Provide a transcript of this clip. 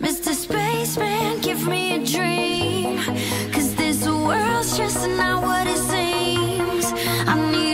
Mr. Spaceman, give me a dream. Cause this world's just not what it seems. I need